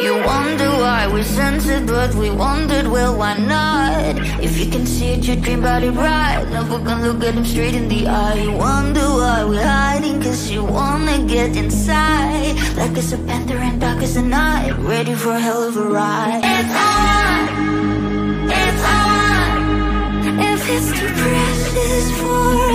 You wonder why we censored, but we wondered, well, why not? If you can see it, you dream about it right. Never gonna look at him straight in the eye. You wonder why we're hiding, cause you wanna get inside. Like it's a panther and dark as the night, ready for a hell of a ride. It's on! It's on! If it's too precious for